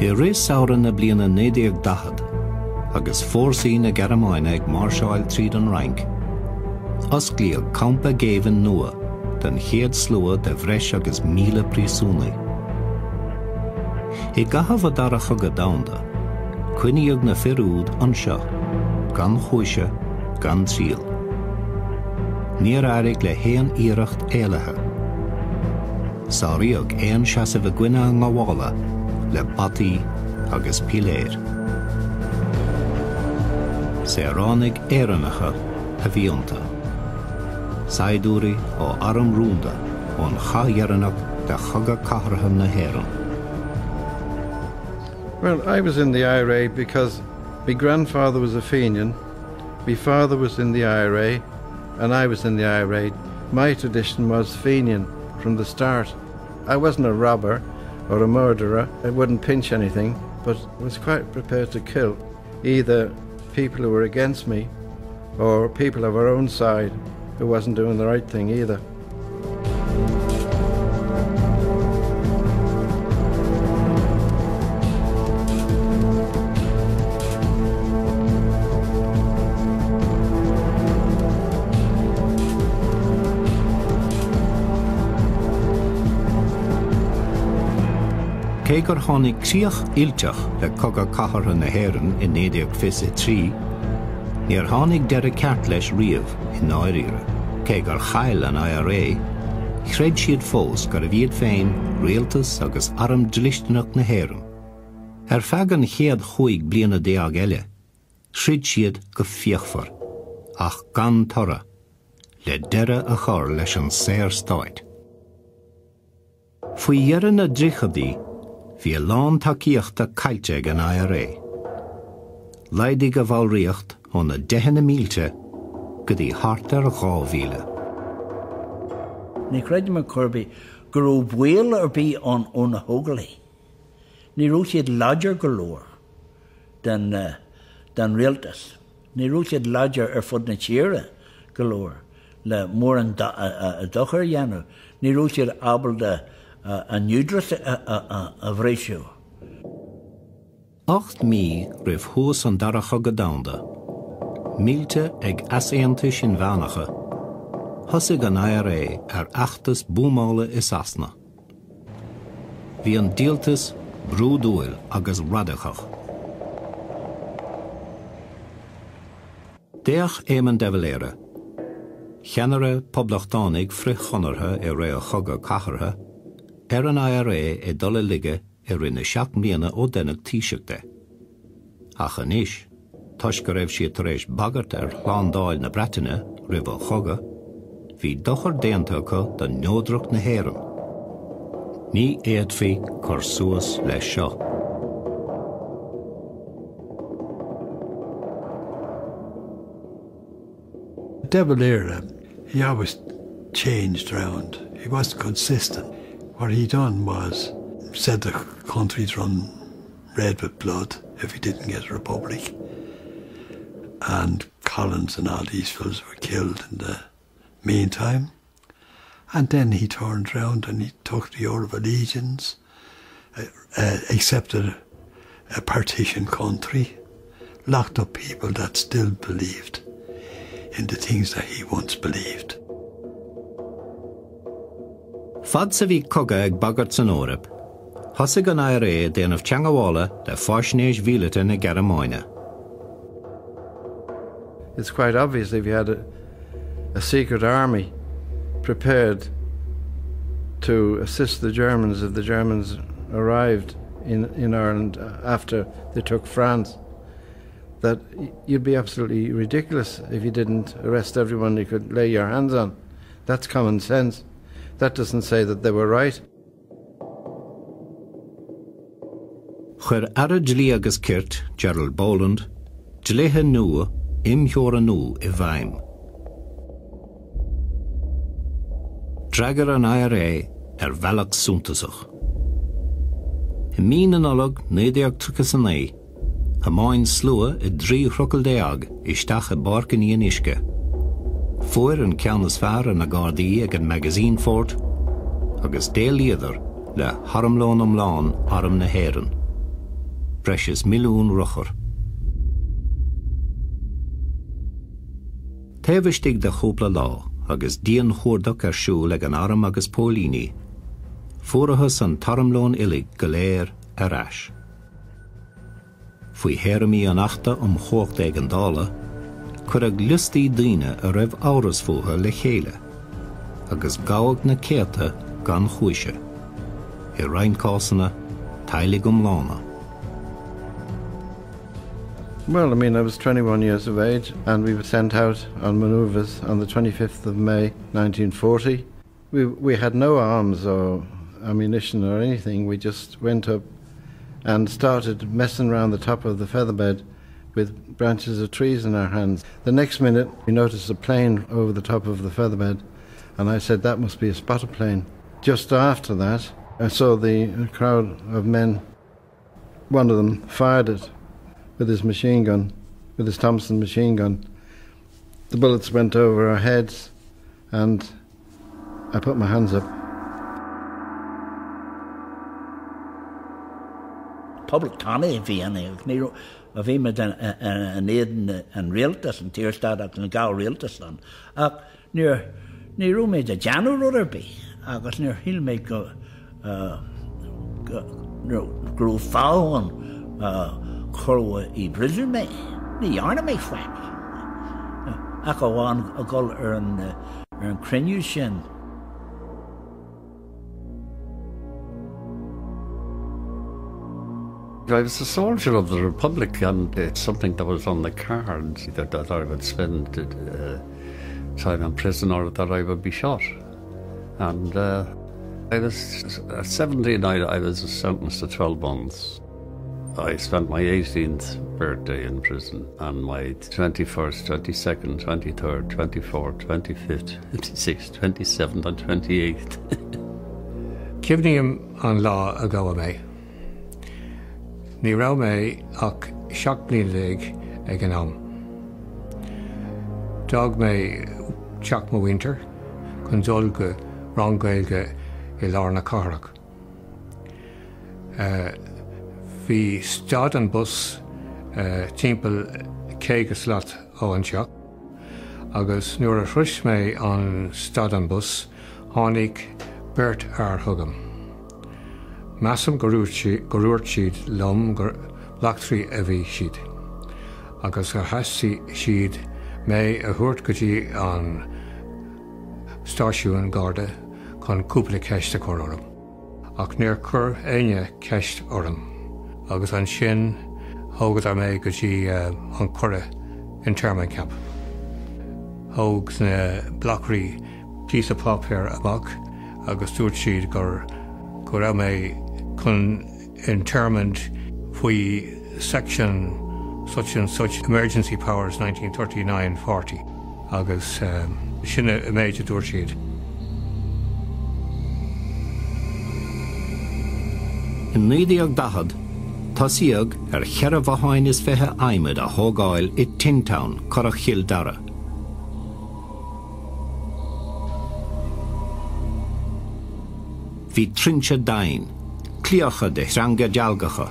I ré saoran na bliana nédíag dahad, agus fórsaí na Germáine ag marseáil tríd an rank. Os glíal campa géhan nua den chéad slua de bhreis agus míle prísúnaí. I gahabh daracha go damda, chuineíag na firúd anseo, gan chuise gan síl. Níor airig le héan íirecht éalathe. Sáíog éon seasa bh gcuine an ghála le batí agus sé a ó rúnda ón de na héan. Well, I was in the IRA because my grandfather was a Fenian, my father was in the IRA, and I was in the IRA. My tradition was Fenian from the start. I wasn't a robber or a murderer, I wouldn't pinch anything, but was quite prepared to kill either people who were against me or people of our own side who wasn't doing the right thing either. Cé gur tháinig tríoch ilteach le cogad cathartha na hhéan in néideag fisa trí, níor tháinig de a ceart leis riamh in náiríre, cé gur chail an IRA, chréid siad fós gur a bhíad féin réaltas agus arm dlisteach na hhéan. Ar fegan chéad chuig bliana déag eile, srid siad go fiochfar, ach gan tora, le deire a chur leis an séir stáid. Fuoi dhearan na ddrichadíí hí lán takeíochtta caiilte an IRA. Leidig go bhálríocht ó na dehanna mílte go dtí hartar gáhíle. Ní creid mar chubí gur ó bhil ar bí an óna thugalaí. Ní rú siad láidir go leir den uh, den réaltas. Ní rú siad láidir ar fud na tíire go leir le mór an dochar dhéanú, ní rú siad abal de an nudras a bhréisiú. 8 mí rih thuas an daracha go damda. Mílte ag aséanta sin bhenacha, thosaigh an IRA ar achtas búmála is asna. Bhí an díaltas brúdúil agus radachach. Déach éman devaléire, Cheanare poblachtánig frichonartha i ré a chogad cachartha, ar an IRA é dola lige i rinne seach míana ó denach tíiseachta. Acha níis, tuis go raibh siad éis bagart er ar chláándáil na bretainine rih choga, hí dochar déantacha den nódracht na héan. Ní éadhí chu suasas leis seo. De Valera, he always changed around. He wasn't consistent. What he done was said the country's run red with blood if he didn't get a republic. And Collins and all these fellows were killed in the meantime. And then he turned round and he took the oath of allegiance, uh, uh, accepted a partition country, locked up people that still believed in the things that he once believed. San de. It's quite obvious if you had a, a secret army prepared to assist the Germans if the Germans arrived in, in Ireland after they took France, that you'd be absolutely ridiculous if you didn't arrest everyone you could lay your hands on. That's common sense. That doesn't say that they were right. Chir ara dlí agus kirt Gerald Boland, dléthe nua imheora nó i bhaim. Dragar an IRA ar er bhealach súntasach. I mí an olag néideag tucha san é, a máin slua i trí chrocail déag isteach a barcan íon isce. Fuair an ceannas fear na gádaí ag an magazín fort, agus déliaidir le haramlán am lán arm na héan. breis milliún ruchar. Téhstig de choúpla lá agus díon chódach arsú le an arm agus pólíní, fuarathe an tarmlón ilig goléir aráis. Fuoi héramí an achta om chócht ag an dála, a le agus na gan chuise, gom lána. Well, I mean, I was 21 years of age, and we were sent out on manoeuvres on the 25th of May 1940. We, we had no arms or ammunition or anything. We just went up and started messing around the top of the featherbed with branches of trees in our hands. The next minute, we noticed a plane over the top of the featherbed, and I said, That must be a spotter plane. Just after that, I saw the crowd of men. One of them fired it with his machine gun, with his Thompson machine gun. The bullets went over our heads, and I put my hands up. Public tanna a bhí anna ní a bhí me an éan an réaltas an tíirstad ach an gá réaltas an. ach ní rú méid a deanú ruirbí agus níor hí méid go grú fáhan chorha í brisú mé, ní dhearna mé fein. A go bháin a gáil ar an ar an cruniú sin. I was a soldier of the Republic, and it's something that was on the cards that, that I would spend uh, time in prison or that I would be shot. And uh, I was at 17, I, I was sentenced to 12 months. I spent my 18th birthday in prison and my 21st, 22nd, 23rd, 24th, 25th, 26th, 27th and 28th. Cibníim an lá a go mé. Ní ra mé ach seach blion lig ag an am. Dag mé teach mo winter chun dul go ranggailge i lá na carach. Uh, Bhí stad an bus uh, timppel cégus leat ó an seach, agus nuair a chruis mé an stad an bus tháinig bert ar thugam. Meam goúirt siad lom gur lachtrií a bhí siad, agus gur heí siad mé a thuirt gotí an stáisiún garda chun cúpla ceiste chom, ach níor chur aine ceist orm. agus an sin thugad ar méid go dtí uh, an chore in termman cap. Thóg na blachaí pí a papir amach agus dúirt siad gur go ra mé chun interment we section such and such emergency powers 1939-40 agus um, sinne a méid a dúir siad. In níideag dahad Táíag ar chear bhhain is fethe aimiid a thógáil i Tintown a chiil dara. Bhí trinse dain, clíocha de ranga dealgacha,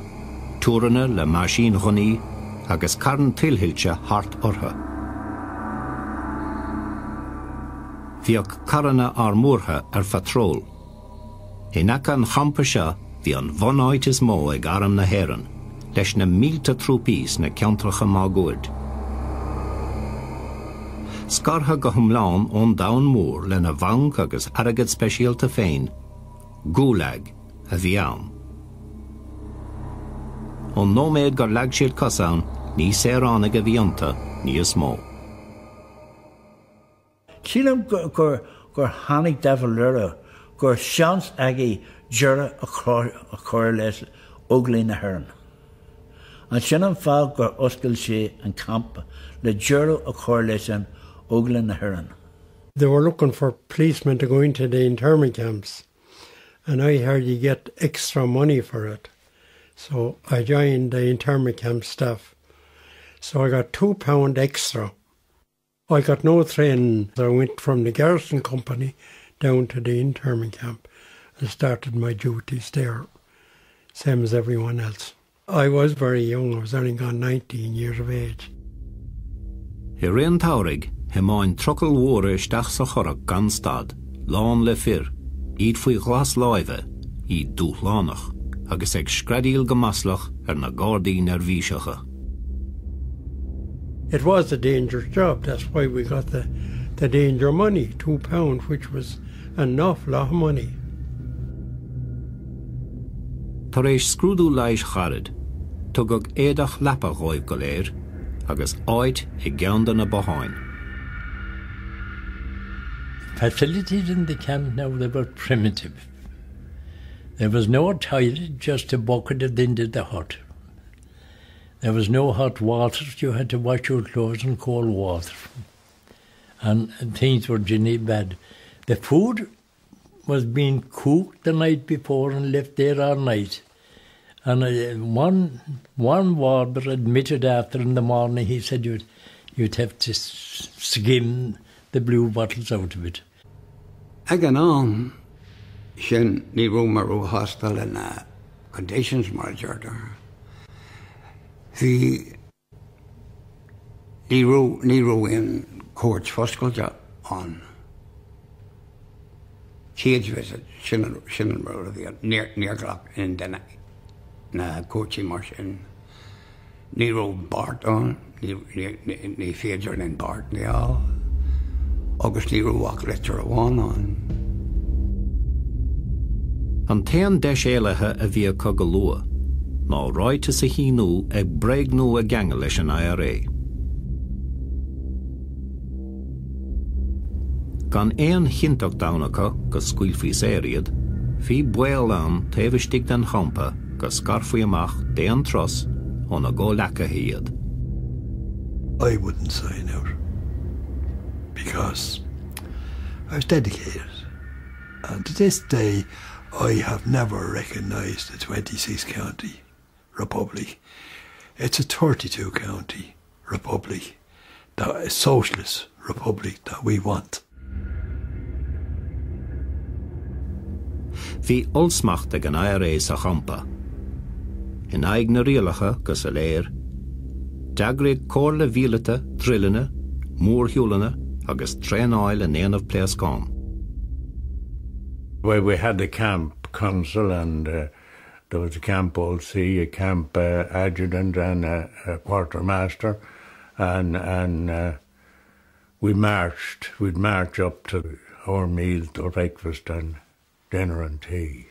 túranna le marsín choní agus caran tilhiilte hart ortha. Bhíoh caranna ar mórtha ar fatról. Inecha an champa seo hí an bhanáid is mó ag aram na héan, leis na mílta trúpís na ceantracha mágóid. Scartha go thumláán ón da mór le na bhang agus agad speisialta féin, gúleg a bhí an. ón nóméid gur leag siad cosán ní séránna go bhíonanta níos mó. Sílam gur gur hánig defil lura gur seans agé jura a choir leis óglí na haan. An sin an fá gur oscail sé an campa le jura a choir leis an óglan na haan. They were looking for policemen to go into the internment camps, and I heard you get extra money for it. So I joined the internment camp staff. So I got two pound extra. I got no training. I went from the garrison company down to the internment camp and started my duties there, same as everyone else. I was very young, I was only gone 19 years of age. I réon tárig hemáin trocal mhóra isteach sa chorach gan stad, lán le fir, iad faoi glas í agus ag scradíal go maslach ar er na gádaín ar bhíseacha. It was a dangerous job, that's why we got the, the danger money, two pounds, which was an awful lot of money. Tar éis scrúdú leis charad, tugad éadach lepa roiimh go léir agus áid i na baháin. Facilities in the camp now they were primitive. There was no toilet, just a bucket at the end of the hut. There was no hot water, you had to wash your clothes in cold water. And, things were ginny bad. The food was being cooked the night before and left there all night. And uh, one one warder admitted after in the morning, he said you'd, you'd have to skim the blue bottles out of it. An sin ní romarú hostal in uh, conditions mar deirtar. Bhí níró níró in cuat foscailte an. Chéad visit sin sin ru a bhí níorglach in denna na cuatí mar sin. Níró bart an ní féidir in bart níá. Agus letar a bháin an. An deis éalathe a bhí lua, ná ráite sa híú ag a gang leis an IRA. Gan éon chinach dánacha go scuilfií hí buil an den champa go scarfaí amach dé an tros ón na ggó lecha hiad. I wouldn't sign out because I was dedicated. And to this day, I have never recognised the 26 county republic. It's a 32 county republic, a socialist republic that we want. Bhí olsmacht ag an IRA sa champa. In aig na rialacha go sa léir, deagréad cór le bhíalata, trilline, mórhiúlanna agus tréáil in éanamh pléascán. Well, we had the camp council and uh, there was a camp OC, a camp uh, adjutant and a, a quartermaster and and uh, we marched, we'd march up to our meal, to breakfast and dinner and tea.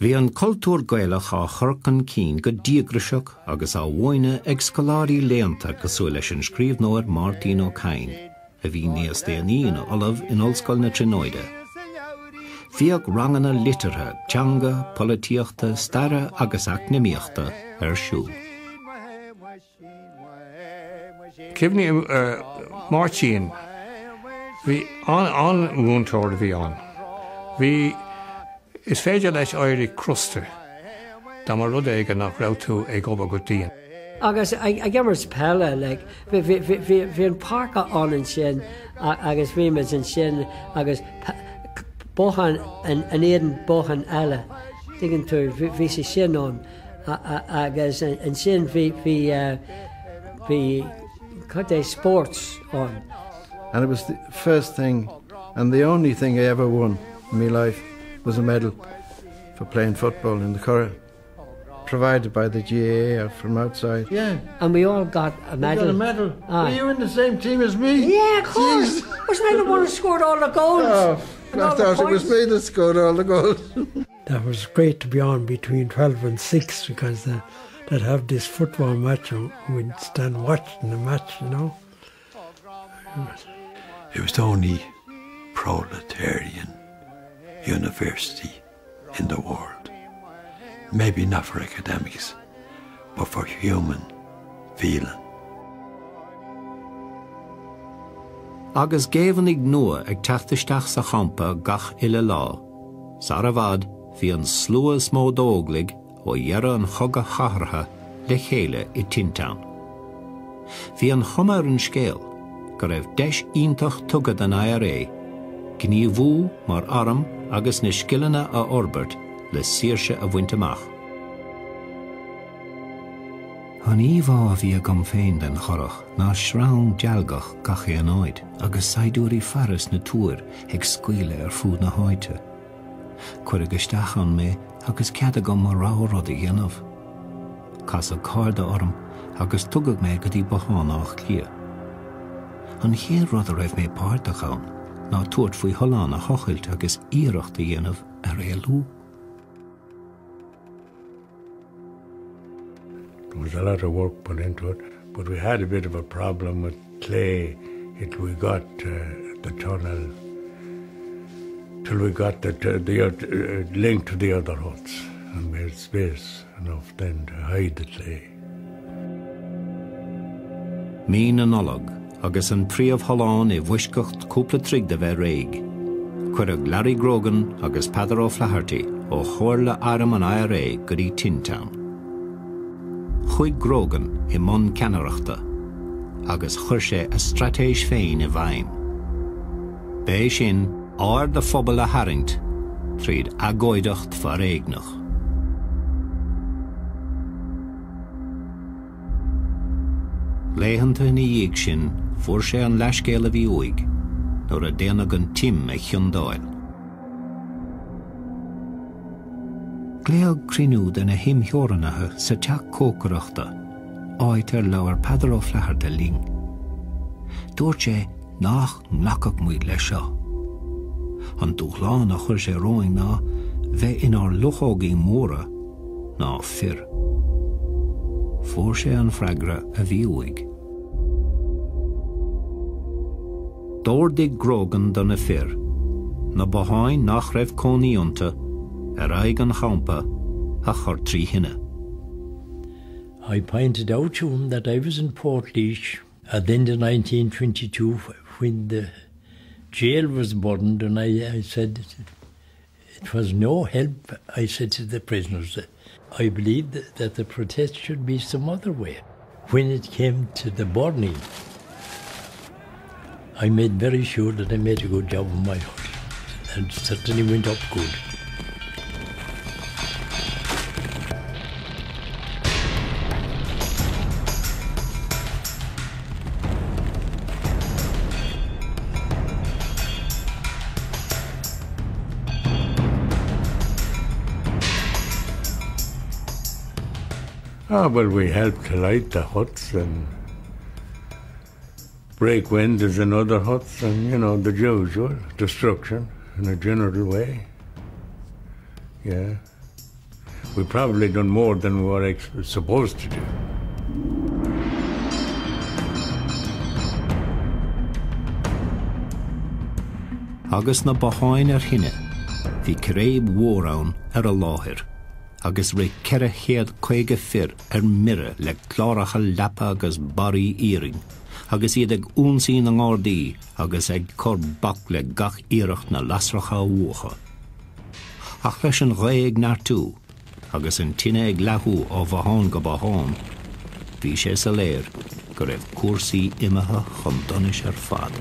Bhí an cultúr gaiilech á churcan cín go díagriseach agus á bhhaine excoláí léanta goú leis an scríbnóir Máirtín Ó Cadhain, a bhí níos déanaíon olah in olscoil na trinóide. Bhíag ranganna litarthe, teanga, políochta, starre agus acnimíochta ar siú. Cifní mátíín hí an an úntóir a bhí an. Bhí is féidir leis éirí crusta Tá mar rud éige nach raú ag go go tíon. Agus a gimmar pelle le hí an parka an sin agus bhíime an sin agus bochan an éan bochan eile Digan tú hí sé sinón agus an sin hí cut é sports on. And it was the first thing and the only thing I ever won in my life was a medal for playing football in the Curragh, provided by the GAA or uh, from outside. Yeah, And we all got a you medal. got a medal. Aye. Were you in the same team as me? Yeah, of course. Wasn't I the one who scored all the goals? Oh, I all the thought it was me that scored all the goals. That was great to be on between 12 and 6 because the, they'd have this football match and we'd stand watching the match, you know. It was the only proletarian university in the world. Maybe not for academics, but for human feeling. Agus géhannig nua ag tetaisteach sa champa gach ile lá. Sar a bhd hí an slúas mó dóglaigh ó dhearra an chugad chathartha le chéile i Tintown. Bhí an chumar an scéal go raibh deis tugad an IRA, gní bhú mar arm agus na skillanna a orbert le síirse a bhainteach. An íhá bhí gom féin den chorach ná srán dealgach gaché an áid agus saidúí faras na túr ag scuile ar fud na háite. Cuir agusistechan mé agus cead go mar rárad i dhéanamh. Cas a cáda orm agus tugad mé go dtí baánach lia. An chéad rud a raibh mé páirrtaáin ná tuairt faoi tholáán a chochailt agus íireachta dhéanamh ar réalú. There was a lot of work put into it, but we had a bit of a problem with clay. It we got uh, the tunnel till we got the the uh, link to the other huts and made space enough then to hide the clay. Mí an nolog agus an príomh halláin i bhuiiscocht cúpla trig de bheith réig. Cuir a Larry Grogan agus Pedar ó ó chóir le airm an IRA dtí Tintown. Chuig grogan i món ceanachta, agus chur sé a stratéis féin i bhaim. Bé sin áir de fphobal a haingt tríd agóidecht far réignach. Léhananta na dhéag sin fuair sé an leiscéile bhí uig, nuair a déanaag an tim ag chiundáil. Léag crinú den na himtheoranathe sa teach cócaachta áid ar leabhar pedar ó flethar de ling. Dúirt sé nach nglaach muid le seo. An dúláán a chuir sé roing ná bheith inar luchógaí móra ná fir. Fór sé an freigra a bhíúig. Dóir dig grogan don na fir, na baháin nach raibh cóíionta ar aig an champa a. I pointed out to him that I was in Portlaoise at the end of 1922 when the jail was burned, and I, I said it was no help. I said to the prisoners I believed that, the protest should be some other way. When it came to the burning, I made very sure that I made a good job of my hut, and certainly went up good. Ah, well, we helped light the huts and break windows in other huts and, you know, the usual destruction in a general way. Yeah. We probably done more than we were supposed to do. Agus na baháin ar hinne, hí créib mhórrán ar a agus ré ceire chéad chuige fir ar mire le chláracha lepa agus barí íring, agus iad ag úsín an gádaí agus ag chor bak le gach iirecht na lasracha bhuacha. Ach leis an réig nartú, agus an tinine ag lethú ó bhán go baháin, hí sé sa léir go raibh cuasaí imethe chun donis ar fad.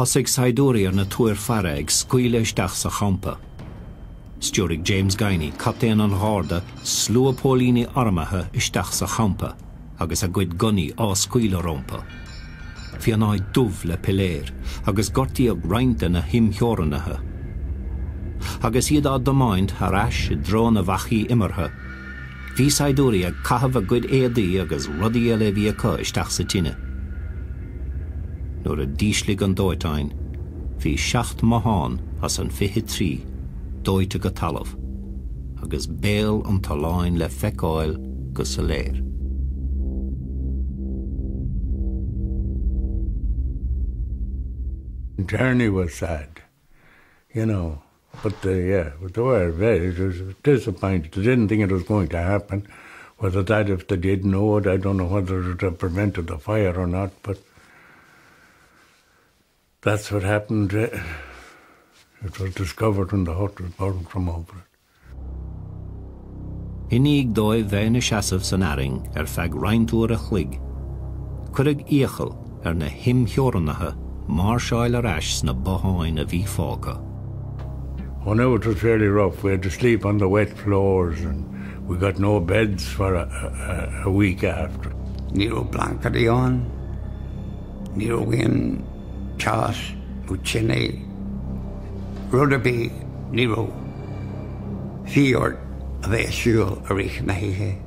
Thsigh saidúí ar na túir fare ag scuileisteach sa champa. Stúrig James Gaine captéan an háda slúapólíní armathe isteach sa champa agus a goid gunní á scuile rompa. Bhí an áid dumh le peléir agus gortaí ag reinte na himtheoranathe. Agus iad á domáint th eis i drón a bhachaí imarthe. Bhí saidúí ag cahabh a goid éadaí agus rudí eile bhí acu isteach sa tinine. Nuair a díislig an dóitáin, as an trí agus béal an taláin le léir. Journey was sad, you know. But uh, yeah, very it was disappointed. They didn't think it was going to happen. Whether that, if they did know it, I don't know whether it prevented the fire or not. But that's what happened. Uh, It was discovered when the hut was burned from over it. Iníag dóibh bhéna seaamh san airing ar feag reinintúir a chluig. Curig íochail ar na himtheorannathe mar seáil ar eis na boháin a bhí fága. No, it was fairly rough. We had to sleep on the wet floors and we got no beds for a, a, a week after. Nero blankety on, Nero win, Chas, Uchine, Rudderby, Nero, Fiord, a bheith siúil a rích na hithe.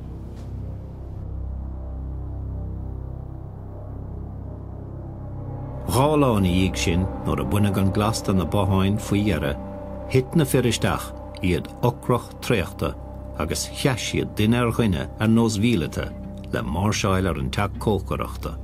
Rálána dhéag sin nó a buna an glasta na báháin faoihearre, hit na firisteach iad ocroch tréachta agus cheisiad duine ar chuine ar nós vílete le marseáil ar an te.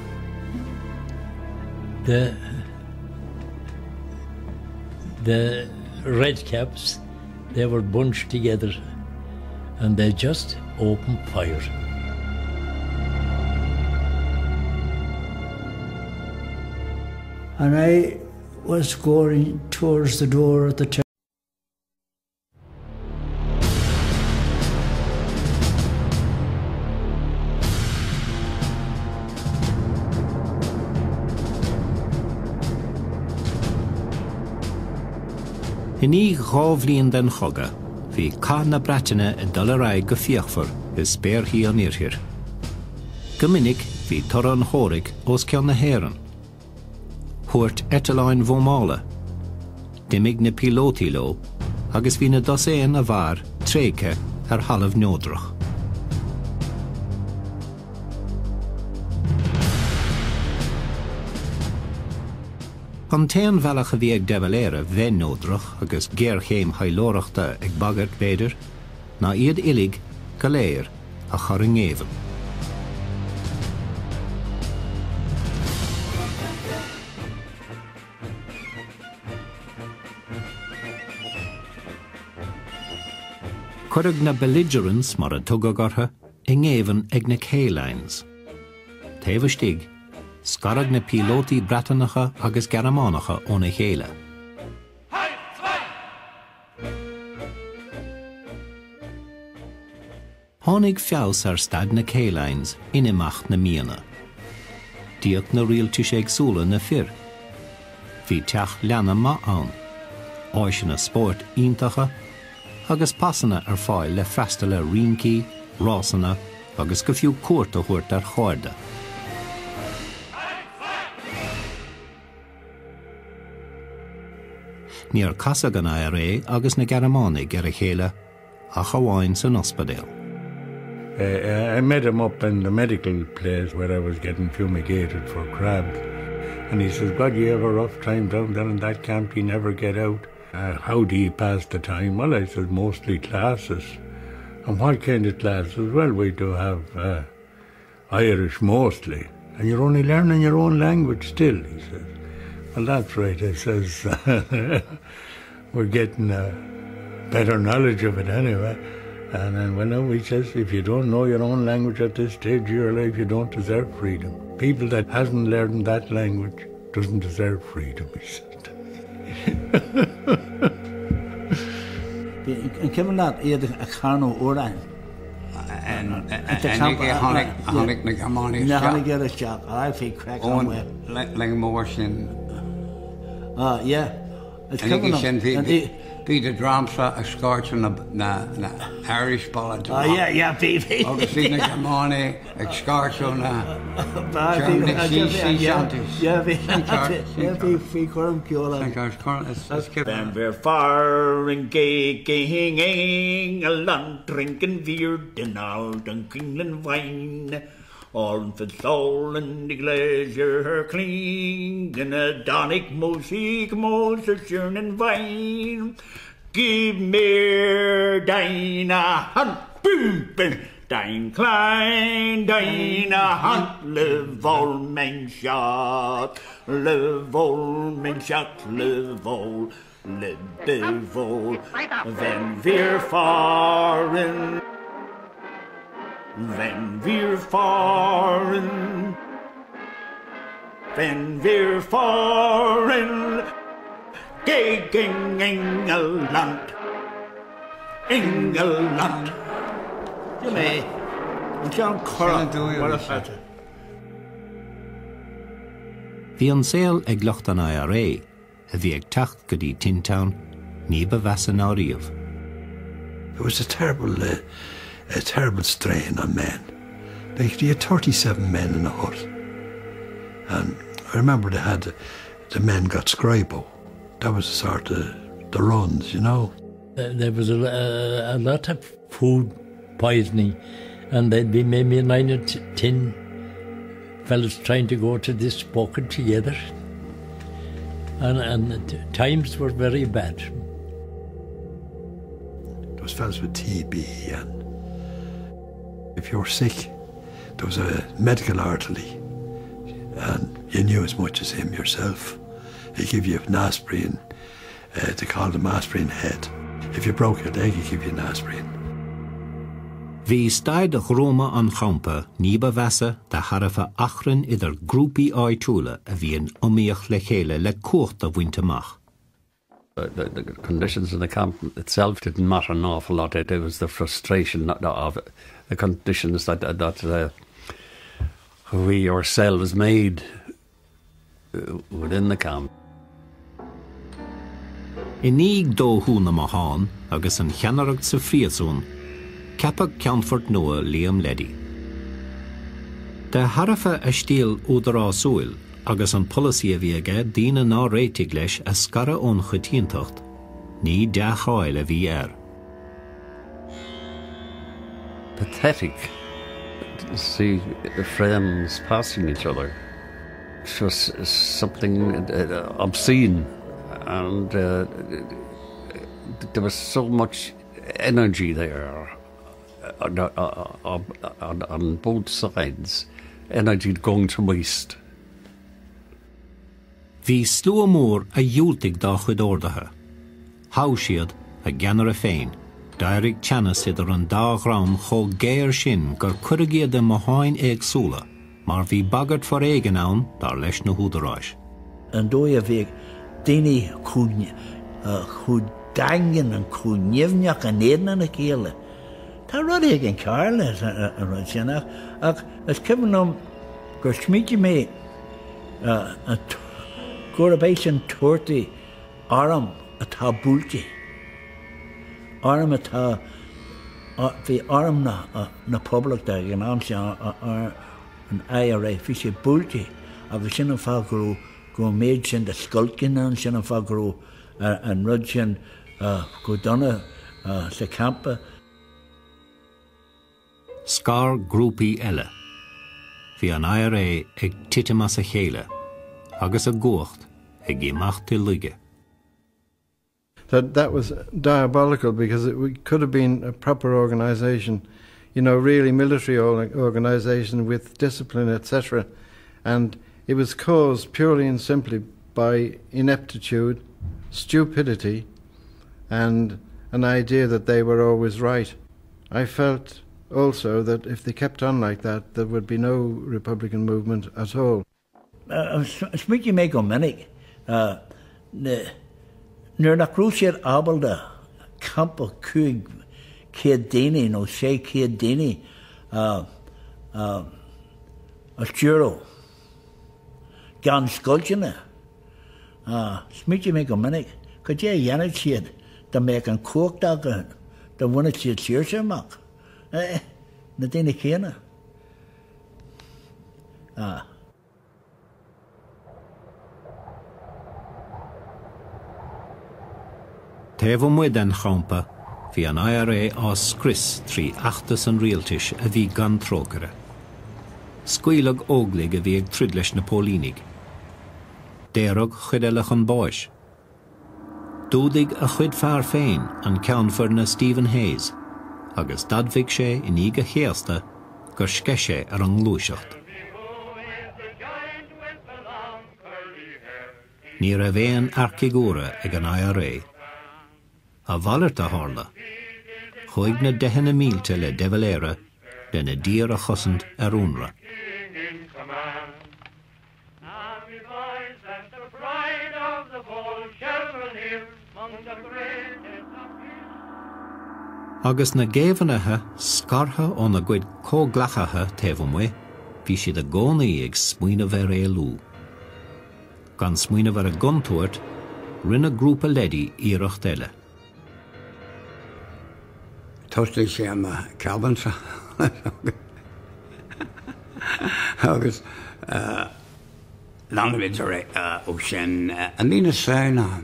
the, the red caps, they were bunched together and they just opened fire. And I was going towards the door at the time. Iní gábhlíonn den choga, hí cá na bretainine i dul ra go fiochfar is spéir hí an níorthir. Gomininic hí tar an thóric os cean na héan. Thuirt etaláin bhmála, Dimig na pilótíló agus hí na dos éon a. An téan bhealach a bhí ag devaléire bhénódrach agus géirchéim hailóireachta ag bagart béidir, ná iad ilig go léir a choringéhan. Cuireg na belligerants mar a tugagartha i ngéhan ag na Célines. Taobhstig scarag na pilótaí bretanacha agus garamánacha óna chéile. Tháinig feos ar stad na Célines inimach na míana. Díoch na rialtú sé agsúla na fir. Bhí teach leanana má an, áisi na sppót iontacha agus passanna ar fáil le freistal le ricí, rásanna agus go fiú cuat a thuirt ar cháirde. Níor casa gan ré agus na Germánig ar a chéile a chaháin san osspadéal. Uh, I met him up in the medical place where I was getting fumigated for crabs. And he says, God, you have a rough time down there in that camp, you never get out. Uh, how do you pass the time? Well, I said, mostly classes. And what kind of classes? Well, we do have uh, Irish mostly. And you're only learning your own language still, he says. Well, that's right, I says. We're getting a better knowledge of it anyway. And then, well, no, he says, if you don't know your own language at this stage of your life, you don't deserve freedom. People that hasn't learned that language doesn't deserve freedom, he said. An cimar ná iad a charú óráin. hánig na Germáí Nahanana ge teach a fé cre le mór sin sin bhí de dramsa a skáirte na Irish ball bí agus hí na Germána ag skáirú na bhí fé chum ceola. Ben ver faring ge gehing a land drinken vier den out an kinglen wein. All for soul and the glacier her clean and the glazier cling a donic music most and vine. Give me Dina hunt boom Dein klein deine Hand le vol men shot le vol men shot le vol le bevol, wenn wir fahren, wenn wir fahren, wenn wir fahren gegen England, England. Ja, mei, und ja, Cora, war das hatte. Bhí an saoal ag glucht an IRA a bhí ag tacht go dtí Tintown ní be bhesan á. It was a terrible, uh, a terrible strain on men. Like, they had 37 men in the hut. And I remember they had, the men got scribo. That was the sort of, the runs, you know. Uh, there was a, a, a lot of food poisoning, and there'd be maybe nine or t- ten fellas trying to go to this pocket together. And, and the times were very bad. Those was fellas with TB, and if you were sick, there was a medical orderly, and you knew as much as him yourself. He'd give you an aspirin, uh, they called them aspirin head. If you broke your leg, he'd give you an aspirin. Bhí staid a Roma an champa ní ba bheasa de Harfa achran idir grúpi áitúla a bhíon omíoch le chéile le cuat a bhainteach. The, the, the conditions in the camp itself didn't matter an awful lot. It, it was the frustration of the conditions that that uh, we ourselves made uh, within the camp. I níag dóhúna a háin agus an cheanaracht sa friasún, cepa ceanfort nua Liam Leddy. De Harfa a stíal údarrá súil agus an policy a bhí aige dína ná réitigh leis a scara ón chutíontocht, ní deáil a bhí air. Pathetic to see friends passing each other. It was something uh, uh, obscene, and uh, there was so much energy there uh, on, uh, on, on, on both sides, energy going to waste. Bhí slú mór a dúltaigh dá chud ordathe. Há siad a a féin, Dairigh teannas idir an dárám cho géir sin gur churigéad de moháin agsúla, mar bhí bagart for éigen ann dar leis na húdaráis. An dói a bhíh daine chu dagan an chuníomneach an éan na chéile. Tá rud ag an cále an ru sinach ach is cinom gur smíte mé gur a bééis an tuairtaí arm atá búlte. Arm atá hí arm na na poblach de an am se an IRA fi sé búlte a bheit sin an fágrú go méid sin de sculcin an sin an fágrú an rud sin go donna sa campa. Scar grúpi eile. Bhí an IRA ag titimas a chéile, agus a ggócht ag géach til luige. That that was diabolical because it could have been a proper organisation, you know, really military organisation with discipline, etc. And it was caused purely and simply by ineptitude, stupidity, and an idea that they were always right. I felt also that if they kept on like that, there would be no Republican movement at all. Smit je mé go minnig nuair nach cruúisiad abalda campa cuaig cé daine nó sé cé daine a tíúró gan scoiltena smite mé go minic go dé dhéanaad siad de mé an cuachta go do bhna siad tíir semach na daine chéana. Ah. Taobh muid an champa hí an IRA á scris trí achtas an rialtis a bhí gan trógara. Scuileag óglaigh a bhí ag trid leis na pólínig. Déireg chuideach an báis. Dúdig a chud fear féin an ceanfar na Stephen Hayes, agus dadmhiigh sé in ige chéasta gur sceise ar an glúisecht. ní a bhéon arcigúra ag an IRA. A bhaart a hála, chuig na dehanna mílte le devaléire le na dír a chosint ar únra. agus na géhanathe scartha ó na gcuid cóglachathe taobh mu, hí siad a gcónaí ag smuoine bhar é lú. Gan smuoine bhar a gunúirt, rinne grúpa ledí íirecht eile. Tosta sé am cebansa agus lávid ó sin a mína saona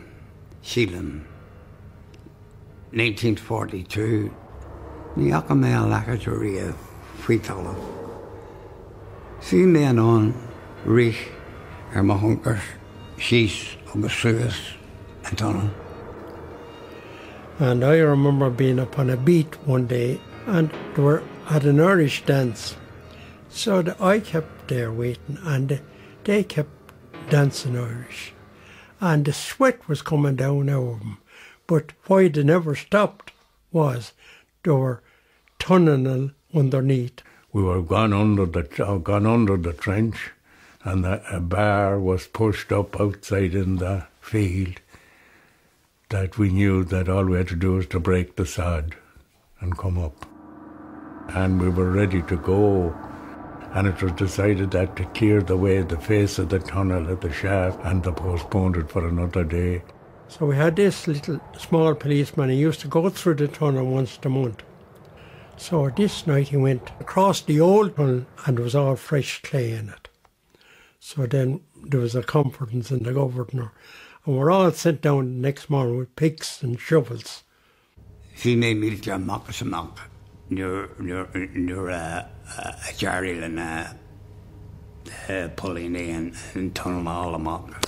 sílan. 1942 ní acha mé an lechaúí a faoitala. Sí rich ar má thunkar síos agus. And I remember being upon a beat one day and they were at an Irish dance. So that I kept there waiting and they kept dancing Irish. And the sweat was coming down over them. But why they never stopped was they were tunnel underneath. We were gone under the uh, gone under the trench, and the, a bar was pushed up outside in the field. That we knew that all we had to do was to break the sod and come up, and we were ready to go. And it was decided that to clear the way the face of the tunnel at the shaft and to postpone it for another day. So we had this little small policeman. He used to go through the tunnel once a month. So this night he went across the old tunnel and there was all fresh clay in it. So then there was a conference in the governor and we're all sent down next morning with picks and shovels. Hí mé mí amachchas amach nuair a dearí le na políní an tunnel amach.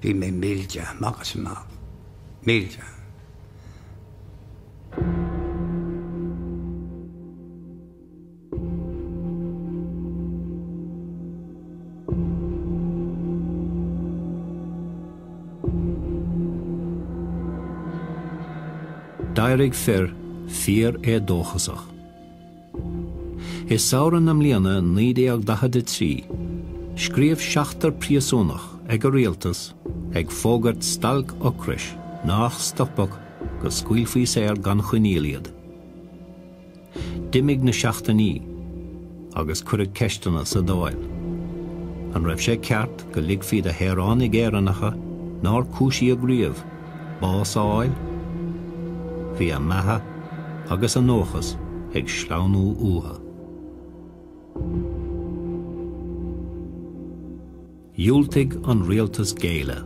Bhí mé méilte mágus má méilte. Dairig fir fír é dóchasach. Is saoran am líana nídéag dahad trí, scríomh seaachtar príosúnach ag go réaltas ag fógart stalk ocris nach stoppach go scuilfaí sé ar gan chunéliad. Dimig na seachta ní agus churid ceistena sa dóil. An raibh sé ceart go ligfiad a héránnig éannacha ná cisí a gríomh, básáil, hí a methe agus an nóchas ag sláánú uha. Dúltaigh an rialtas géile.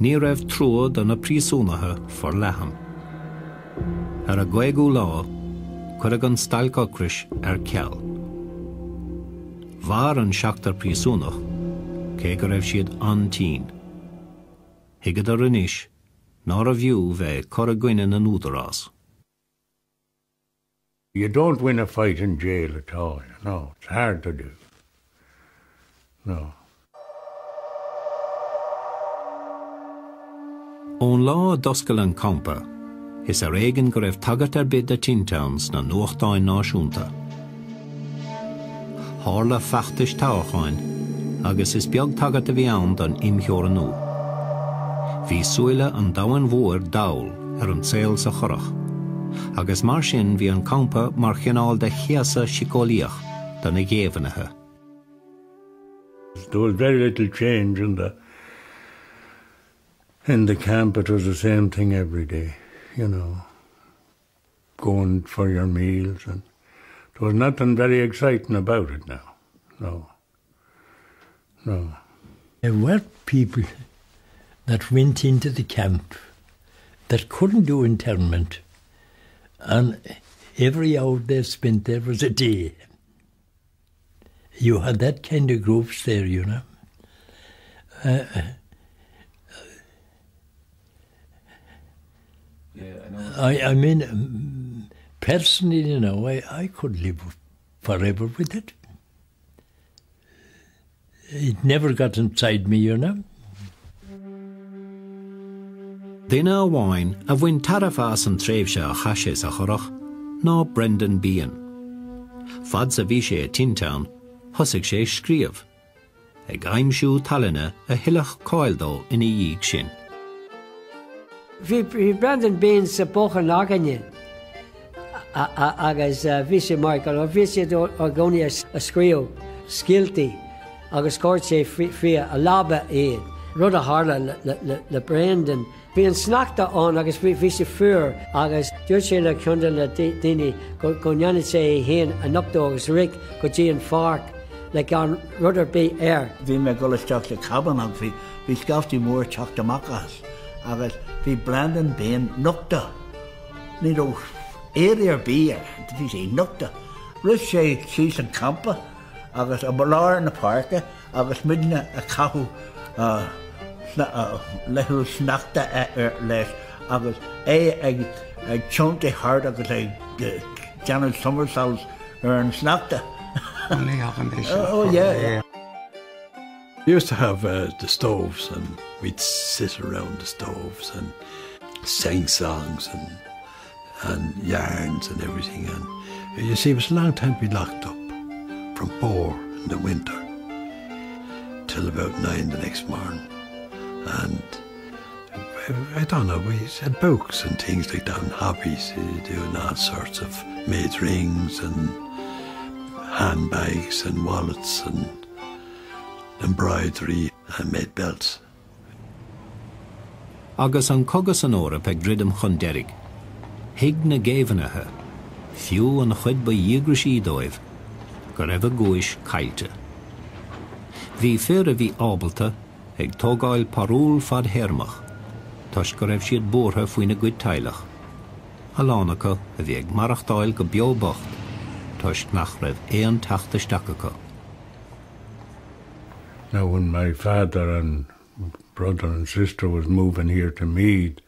Ní raibh troad an na prísúnathe for leham. Ar a gcuigú lá chuir an stailcácris ar ceall. Bhar an seachtar prísúnach cé go raibh siad antín. Hiigad a rinis ná a bhiú bheith chu a gcuine an údarrás. You don't win a fight in jail at all. No, it's hard to do. No. ón lá doscail an campa, is a régan go raibh tagart ar bid a Tintowns na nuachtáin náisiúnta. Hála feachtais táchaáin agus is beag tagart a bhí an don imheoranú. Bhí suúile an dahan mhór dail ar an céil sa chorach, agus mar sin bhí an campa mar chinál de chiasa sicóíoch don na ggéhanathe. There was very little change in the in the camp. It was the same thing every day, you know, going for your meals, and there was nothing very exciting about it now. No, no. There were people that went into the camp that couldn't do internment, and every hour they spent there was a day. You had that kind of groups there, you know. Uh, Yeah, I. I, I mean, personally, you know, I, I could live forever with it. It never got inside me, you know. Duine amháin a bhain tarafás an tréimhse a chaise a chorach ná Brendan Bían. Fad sa bhí sé Tintown, thosigh sé scríamh. Ag aimimsú talinne a hiilech cáildó ina dhéag sin. Bhí Brendan Bíon sa bochan aganine. agus bhí sé Michael ó bhí sé a gcóí a scríú, skilltaí agus cóirt sé fi a labba éiad. Rud a hála le Brendan. Bhí an snachta an agus bhí bhí sé fuúr agus dúir sé le chunda le daine go neanna sé héan an nopdó agus ric go dtí an farc le gan rudidir bí air. Bhí me golasteach le caban an bhí hí scaftí mór teachtamachchas agus hí Brandon béon nota. Ní ó éar bí hí sé nota. Ru sé sí an campa agus a baláir na páce agus midne a cahu lethú snachta ar leis agus é ag ag teonta hard agus é Janet Summersals ar an snachta. oh yeah. We used to have uh, the stoves and we'd sit around the stoves and sing songs and and yarns and everything. And you see it was a long time to be locked up from four in the winter till about nine the next morning and uh, I don't know we had books and things like that and hobbies uh, doing all sorts of made rings and handbags and wallets and embroidery and made belts. Agus an cogus an óra pe gridam chun derig. Hiig na géhanathe, fiú an chud ba dhigra sídóibh, go raibh ggóis caiilte. Bhí fear a bhí ábalta tógáil fad hermach, go. Now, when my father and brother and sister was moving here to Meath,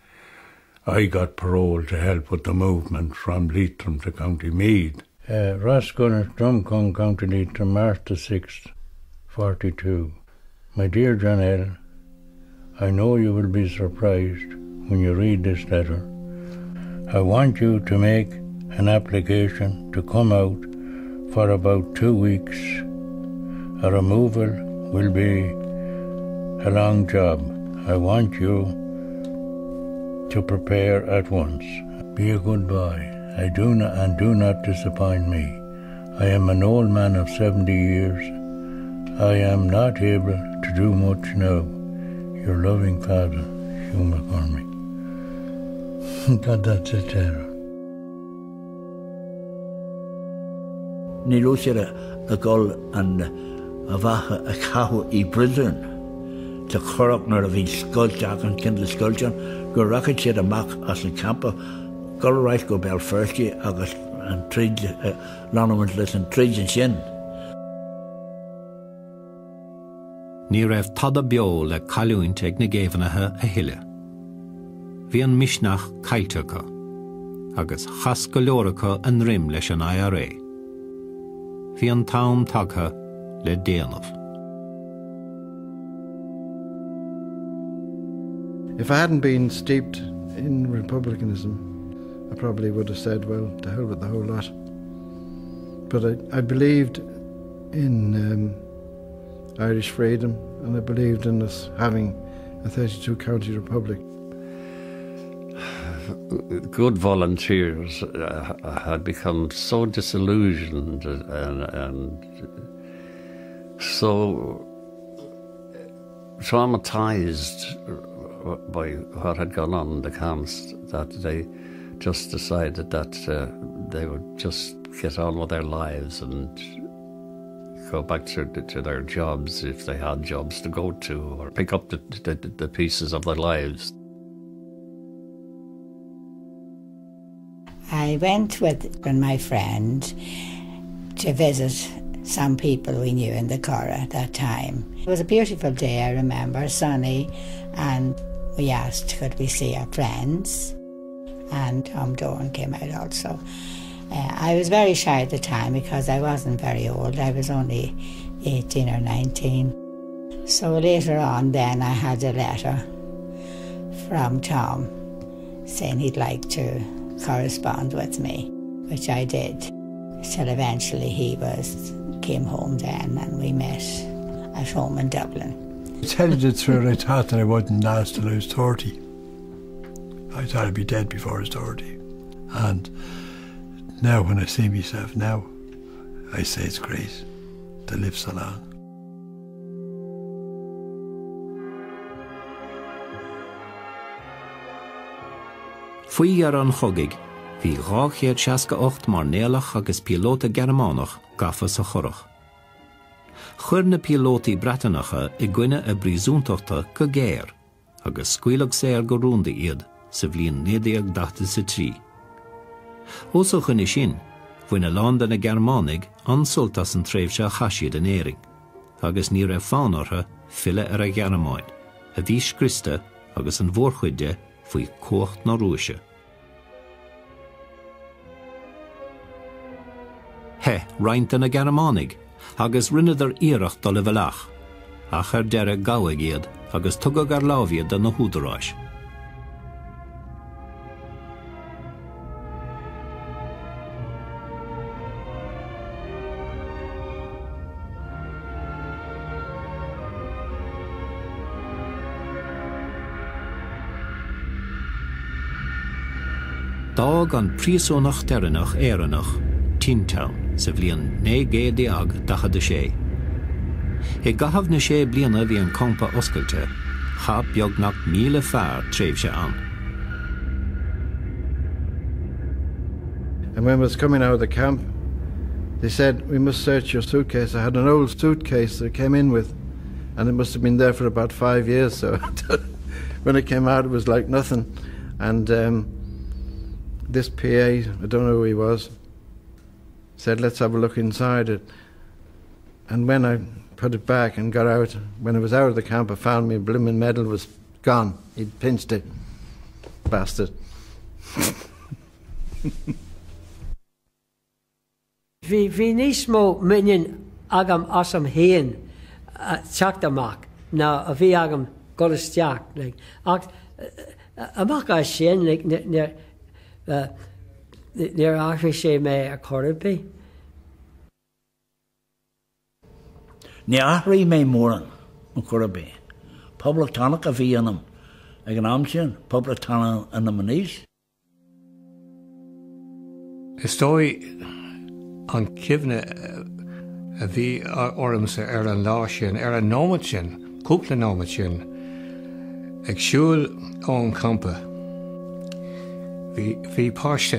I got parole to help with the movement from Leitrim to County Meath. Uh, Rosgunner, Drumcon, County Leitrim, March the 6th, 42. My dear John I know you will be surprised when you read this letter. I want you to make an application to come out for about two weeks. A removal will be a long job. I want you to prepare at once. Be a good boy. I do not and do not disappoint me. I am an old man of seventy years. I am not able do much now. Your loving father, Hugh McCormick. God, that's it, Sarah. Ní sé a gáil an a bhathe a chaú í brisún Tá chorachnar a bhí scoilteach an cin le scoiltean gur racha siad amach as an campa goráis go bell firstí agus an tríd láhaint leis an tríd an sin. Ní raibh tad beo le ag na a hiile. Bhí an agus chas go leoracha an leis an IRA. Bhí an tám le déanamh. If I hadn't been steeped in republicanism, I probably would have said, well, to hell with the whole lot. But I, I believed in um, Irish freedom and I believed in us having a 32 county republic. Good volunteers uh, had become so disillusioned and, and so traumatized by what had gone on in the camps that they just decided that uh, they would just get on with their lives and go back to, to their jobs if they had jobs to go to or pick up the, the, the pieces of their lives. I went with my friend to visit some people we knew in the Curragh at that time. It was a beautiful day, I remember, sunny, and we asked could we see our friends, and Tom Doran came out also. Uh, I was very shy at the time because I wasn't very old, I was only 18 or 19. So later on, then I had a letter from Tom saying he'd like to correspond with me, which I did. Till eventually he was came home then and we met at home in Dublin. To tell you the truth, I thought that I wouldn't last till I was 30. I thought I'd be dead before I was 30. And now when I see myself now, I say it's grace to live so long. Fuoi ar an chogiig, hí ráchéad seaca 8 mar nélach agus pilóta Germánach gafa sa chorach. Chir na pilótaí i gcuine a brísúntaachta go géir, agus scuileach sé ar gorunde iad sa sa trí. Ósa chunne sin, bhuiine lánda na Germánig ansoltas an tréimh se chaisiad an éing, agus ní ra fánartha fille ar a Germáin, a bhís Christa agus an bhórchuide faoi cuacht na rúise. He reinint na Germánig, agus rinneidir iirecht do le bhleach, a chur deire gaha géad agus tugad gar láhiad den na húdaráis. Tintown míle an. And when I was coming out of the camp, they said, We must search your suitcase. I had an old suitcase that I came in with, and it must have been there for about five years. So when it came out, it was like nothing. And um, this PA, I don't know who he was, said, Let's have a look inside it. And when I put it back and got out, when I was out of the camp, I found my blooming medal was gone. He'd pinched it. Bastard. Hí níos mó minion agam asam héan teach amach ná a bhí agam golasteach le ach amach a sin níor áhrí sé mé a chorabí. Ní ahraí mé móran an chorabé. Pobl tanach a bhí anam ag an am sin, pobl tanna an na maníos. Is dói an cimne a bhí ormsa ar an lá sin ar an nóid sin, cúpla nóid sin, ag siúil ón campa. Bhí páiste